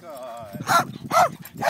God.